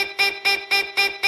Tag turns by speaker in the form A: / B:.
A: ¡Sí, sí,